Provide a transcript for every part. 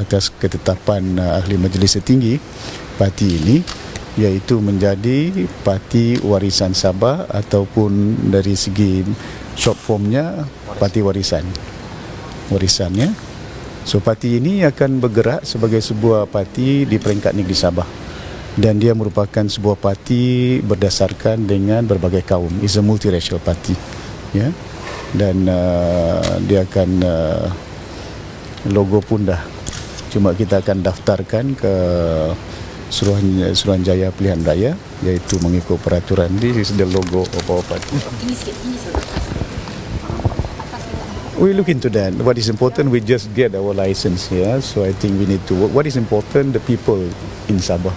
atas ketetapan uh, ahli majlis tertinggi parti ini iaitu menjadi parti warisan Sabah ataupun dari segi short formnya parti warisan. Warisannya. So parti ini akan bergerak sebagai sebuah parti di peringkat negeri Sabah. Dan dia merupakan sebuah parti berdasarkan dengan berbagai kaum. Is a multiracial party ya dan uh, dia akan uh, logo pun dah cuma kita akan daftarkan ke Suruhan Suruhanjaya Pilihan Raya iaitu mengikut peraturan this is the logo of our party. We look into that. What is important, we just get our license here. So I think we need to work. What is important, the people in Sabah.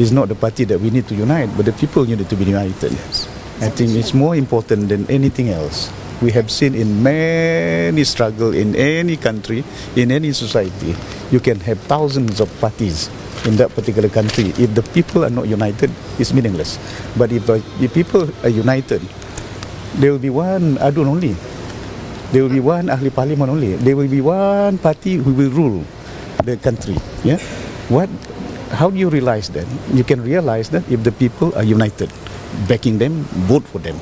It's not the party that we need to unite, but the people need to be united. Yes. I think it's more important than anything else. We have seen in many struggle in any country, in any society, you can have thousands of parties in that particular country. If the people are not united, it's meaningless. But if the if people are united, there will be one adun only. There will be one ahli parliament only. There will be one party who will rule the country. Yeah. What? How do you realize that? You can realize that if the people are united, backing them, vote for them.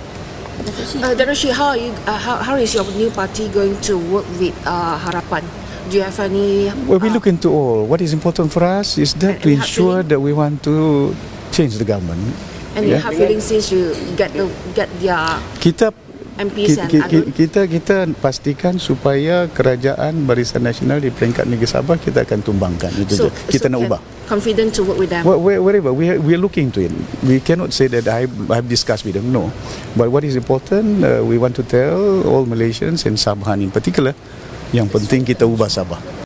Uh, Danushi, how, you, uh, how, how is your new party going to work with uh, Harapan? Do you have any? Well, we look into all. What is important for us is that to ensure that we want to change the government. And yeah? you have feeling since you get the get their kita MPs kita, kita, kita kita pastikan supaya kerajaan Barisan Nasional di peringkat negeri Sabah kita akan tumbangkan itu so, je. Kita so nak ubah. Confident to work with them. Well, wherever we we are looking to it. We cannot say that I have discussed with them. No. But what is important, uh, we want to tell all Malaysians and Sabahan in particular, yang penting kita ubah Sabah.